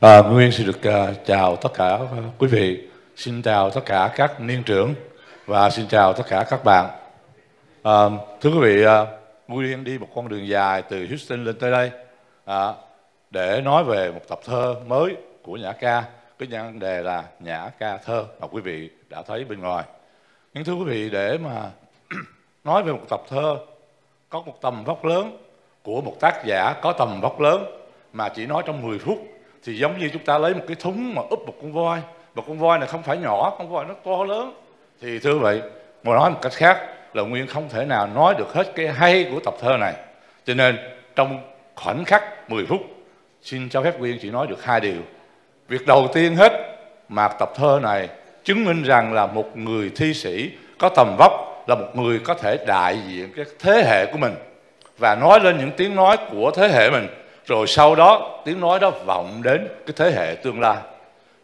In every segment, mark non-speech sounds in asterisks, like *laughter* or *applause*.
À, Nguyên xin được uh, chào tất cả ờ, quý vị, xin chào tất cả các niên trưởng và xin chào tất cả các bạn. À, thưa quý vị, uh, Nguyên đi một con đường dài từ Houston lên tới đây à, để nói về một tập thơ mới của nhã ca. Cái nhân đề là nhã ca thơ mà quý vị đã thấy bên ngoài. Nhưng thưa quý vị, để mà *clears throat* nói về một tập thơ có một tầm vóc lớn của một tác giả có tầm vóc lớn mà chỉ nói trong 10 phút thì giống như chúng ta lấy một cái thúng mà úp một con voi. Một con voi này không phải nhỏ, con voi nó to lớn. Thì thưa vậy mà nói một cách khác là nguyên không thể nào nói được hết cái hay của tập thơ này. Cho nên trong khoảnh khắc 10 phút, xin cho phép nguyên chỉ nói được hai điều. Việc đầu tiên hết mà tập thơ này chứng minh rằng là một người thi sĩ có tầm vóc là một người có thể đại diện cái thế hệ của mình và nói lên những tiếng nói của thế hệ mình rồi sau đó, tiếng nói đó vọng đến cái thế hệ tương lai.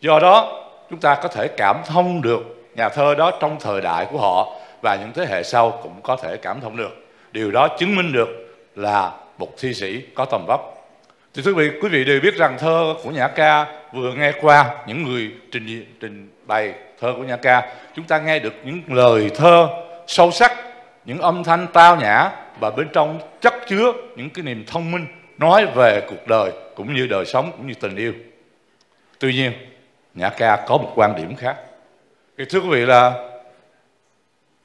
Do đó, chúng ta có thể cảm thông được nhà thơ đó trong thời đại của họ và những thế hệ sau cũng có thể cảm thông được. Điều đó chứng minh được là một thi sĩ có tầm vóc. Thì thưa quý vị quý vị đều biết rằng thơ của nhã ca vừa nghe qua những người trình trình bày thơ của nhã ca. Chúng ta nghe được những lời thơ sâu sắc, những âm thanh tao nhã và bên trong chất chứa những cái niềm thông minh nói về cuộc đời, cũng như đời sống, cũng như tình yêu. Tuy nhiên nhã ca có một quan điểm khác. Thì thưa quý vị là,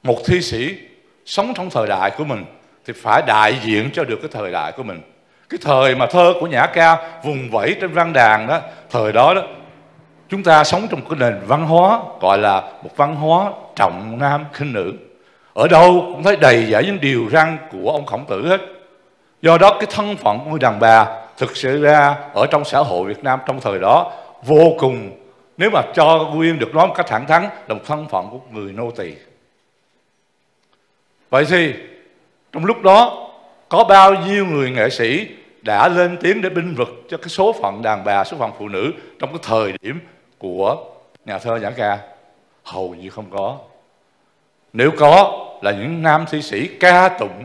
một thi sĩ sống trong thời đại của mình thì phải đại diện cho được cái thời đại của mình. Cái thời mà thơ của nhã ca vùng vẫy trên văn đàn đó, thời đó đó, chúng ta sống trong cái nền văn hóa, gọi là một văn hóa trọng nam khinh nữ. Ở đâu cũng thấy đầy dẫy những điều răn của ông khổng tử hết do đó cái thân phận của người đàn bà thực sự ra ở trong xã hội Việt Nam trong thời đó vô cùng, nếu mà cho Nguyên được nói một cách thẳng thắn, là một thân phận của người nô tỳ. Vậy thì, trong lúc đó, có bao nhiêu người nghệ sĩ đã lên tiếng để binh vực cho cái số phận đàn bà, số phận phụ nữ trong cái thời điểm của nhà thơ nhã ca? Hầu như không có. Nếu có, là những nam thi sĩ ca tụng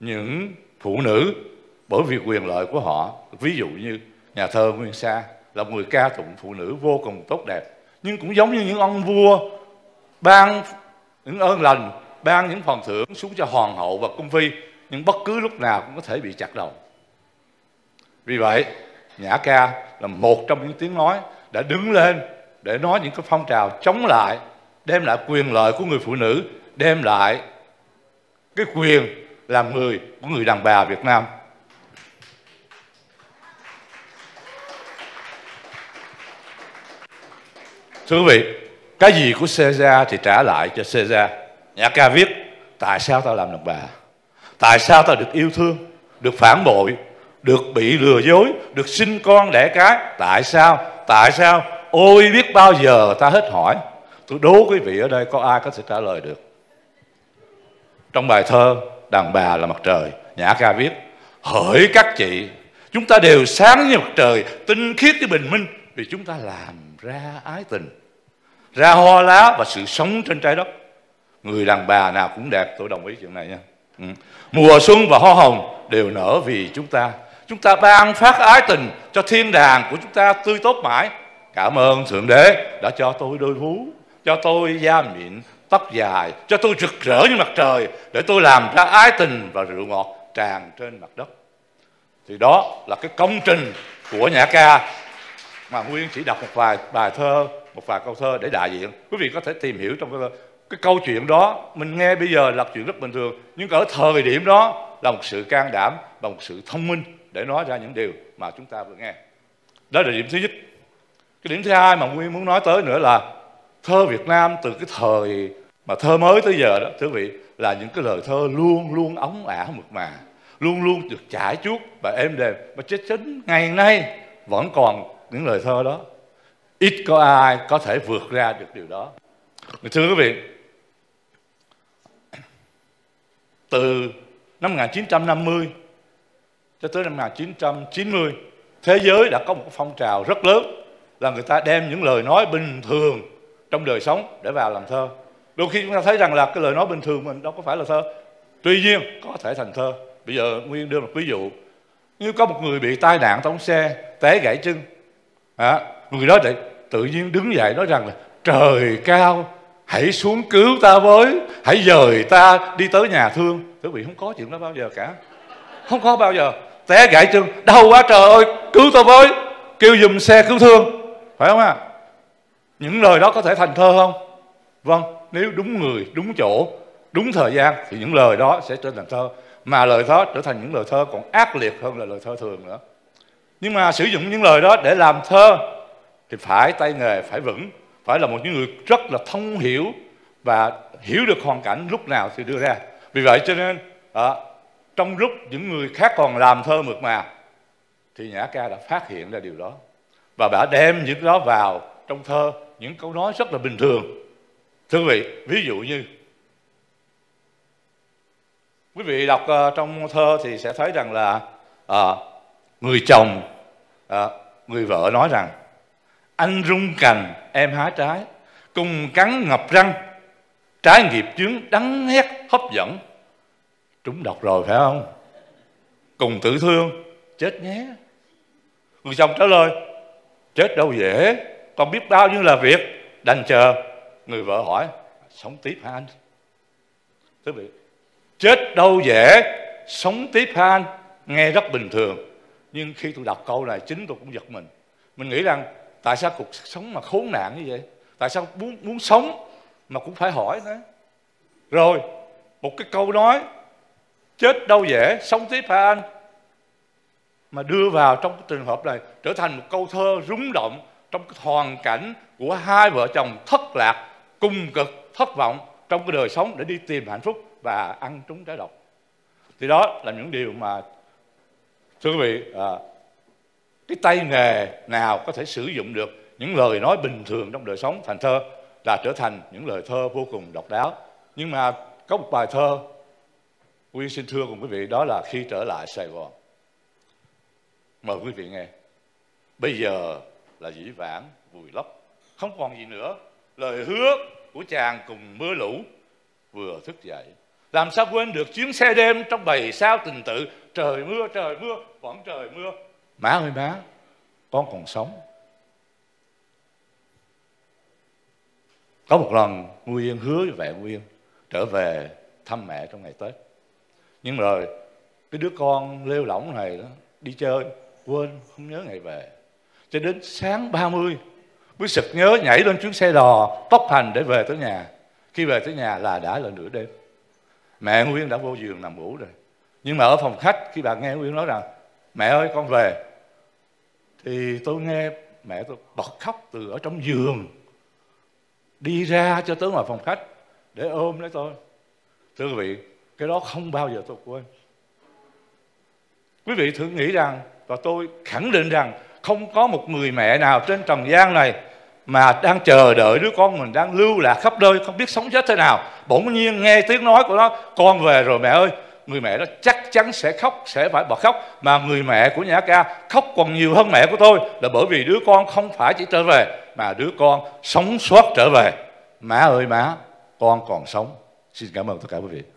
những phụ nữ bởi vì quyền lợi của họ. Ví dụ như nhà thơ nguyên sa là người ca tụng phụ nữ vô cùng tốt đẹp, nhưng cũng giống như những ông vua ban những ơn lành, ban những phần thưởng xuống cho hoàng hậu và cung phi, nhưng bất cứ lúc nào cũng có thể bị chặt đầu. Vì vậy, nhã ca là một trong những tiếng nói đã đứng lên để nói những cái phong trào chống lại, đem lại quyền lợi của người phụ nữ, đem lại cái quyền là người của người đàn bà Việt Nam. Thưa quý vị, cái gì của Caesar thì trả lại cho Caesar. Nhà ca viết, tại sao tao làm đàn bà? Tại sao tao được yêu thương, được phản bội, được bị lừa dối, được sinh con đẻ cái? Tại sao? Tại sao? Ôi biết bao giờ ta hết hỏi. Tôi đố quý vị ở đây có ai có thể trả lời được. Trong bài thơ đàn bà là mặt trời, nhã ca viết, hỡi các chị, chúng ta đều sáng như mặt trời, tinh khiết như bình minh, vì chúng ta làm ra ái tình, ra hoa lá và sự sống trên trái đất. Người đàn bà nào cũng đẹp, tôi đồng ý chuyện này nha. Ừ. mùa xuân và hoa hồng đều nở vì chúng ta. Chúng ta ban phát ái tình cho thiên đàng của chúng ta tươi tốt mãi. Cảm ơn thượng đế đã cho tôi đôi vú, cho tôi da mịn tóc dài cho tôi rực rỡ như mặt trời để tôi làm ra ái tình và rượu ngọt tràn trên mặt đất. Thì đó là cái công trình của nhà ca. Mà nguyên chỉ đọc một vài bài thơ một vài câu thơ để đại diện. Quý vị có thể tìm hiểu trong cái, cái câu chuyện đó mình nghe bây giờ là chuyện rất bình thường nhưng ở thời điểm đó là một sự can đảm và một sự thông minh để nói ra những điều mà chúng ta vừa nghe. Đó là điểm thứ nhất. Cái điểm thứ hai mà nguyên muốn nói tới nữa là thơ Việt Nam từ cái thời mà thơ mới tới giờ đó, thưa vị, là những cái lời thơ luôn luôn ống ả mực mà, luôn luôn được trải chuốt và êm đềm. Mà chết chính ngày nay vẫn còn những lời thơ đó. Ít có ai có thể vượt ra được điều đó. Thưa quý vị, từ năm 1950 cho tới năm 1990 thế giới đã có một phong trào rất lớn là người ta đem những lời nói bình thường trong đời sống để vào làm thơ đôi khi chúng ta thấy rằng là cái lời nói bình thường mình đâu có phải là thơ. Tuy nhiên có thể thành thơ. Bây giờ nguyên đưa một ví dụ. Như có một người bị tai nạn tông xe té gãy chân à, người đó lại tự nhiên đứng dậy nói rằng là trời cao hãy xuống cứu ta với hãy dời ta đi tới nhà thương. Quý vị không có chuyện đó bao giờ cả. Không có bao giờ. Té gãy chân đau quá trời ơi cứu tôi với. Kêu dùm xe cứu thương. Phải không ạ? Những lời đó có thể thành thơ không? Vâng nếu đúng người đúng chỗ đúng thời gian thì những lời đó sẽ trở thành thơ. Mà lời đó trở thành những lời thơ còn ác liệt hơn là lời thơ thường nữa. Nhưng mà sử dụng những lời đó để làm thơ thì phải tay nghề phải vững phải là một những người rất là thông hiểu và hiểu được hoàn cảnh lúc nào thì đưa ra. Vì vậy cho nên à, trong lúc những người khác còn làm thơ mượt mà thì nhã ca đã phát hiện ra điều đó và đã đem những đó vào trong thơ những câu nói rất là bình thường thưa quý vị ví dụ như quý vị đọc uh, trong thơ thì sẽ thấy rằng là uh, người chồng uh, người vợ nói rằng anh rung cành em há trái cùng cắn ngập răng trái nghiệp chướng đắng hét hấp dẫn. Trúng đọc rồi phải không? Cùng tử thương chết nhé. Người chồng trả lời chết đâu dễ còn biết bao nhiêu là việc đành chờ người vợ hỏi, sống tiếp hả anh? Thưa vị chết đâu dễ, sống tiếp hả anh? Nghe rất bình thường. Nhưng khi tôi đọc câu này, chính tôi cũng giật mình. Mình nghĩ rằng, tại sao cuộc sống mà khốn nạn như vậy? Tại sao muốn muốn sống mà cũng phải hỏi nữa rồi, một cái câu nói, chết đâu dễ, sống tiếp hả anh? Mà đưa vào trong cái trường hợp này, trở thành một câu thơ rúng động trong cái hoàn cảnh của hai vợ chồng thất lạc cùng cực thất vọng trong cái đời sống để đi tìm hạnh phúc và ăn trúng trái độc. Thì đó là những điều mà thưa quý vị à, cái tay nghề nào có thể sử dụng được những lời nói bình thường trong đời sống thành thơ là trở thành những lời thơ vô cùng độc đáo. Nhưng mà có một bài thơ Nguyên xin thưa cùng quý vị đó là khi trở lại Sài Gòn. Mời quý vị nghe. Bây giờ là dĩ vãng vùi lấp không còn gì nữa lời hứa của chàng cùng mưa lũ vừa thức dậy. Làm sao quên được chuyến xe đêm trong bầy sao tình tự? Trời mưa trời mưa vẫn trời mưa. Má ơi má, con còn sống. Có một lần nguyên hứa với mẹ nguyên trở về thăm mẹ trong ngày tết. Nhưng rồi cái đứa con lêu lỏng này đó đi chơi, quên, không nhớ ngày về. Cho đến sáng 30 mới sực nhớ nhảy lên chuyến xe đò, tốc hành để về tới nhà. Khi về tới nhà là đã là nửa đêm. Mẹ nguyên đã vô giường nằm ngủ rồi. Nhưng mà ở phòng khách, khi bà nghe nguyên nói rằng, mẹ ơi, con về, thì tôi nghe mẹ tôi bật khóc từ ở trong giường. Đi ra cho tới ngoài phòng khách để ôm lấy tôi. Thưa quý vị, cái đó không bao giờ tôi quên. Quý vị thử nghĩ rằng, và tôi khẳng định rằng không có một người mẹ nào trên trần gian này mà đang chờ đợi đứa con mình đang lưu lạc khắp nơi, không biết sống chết thế nào. Bỗng nhiên nghe tiếng nói của nó, con về rồi mẹ ơi. Người mẹ đó chắc chắn sẽ khóc, sẽ phải bật khóc. Mà người mẹ của nhã ca khóc còn nhiều hơn mẹ của tôi, là bởi vì đứa con không phải chỉ trở về, mà đứa con sống sót trở về. Má ơi má, con còn sống. Xin cảm ơn tất cả quý vị.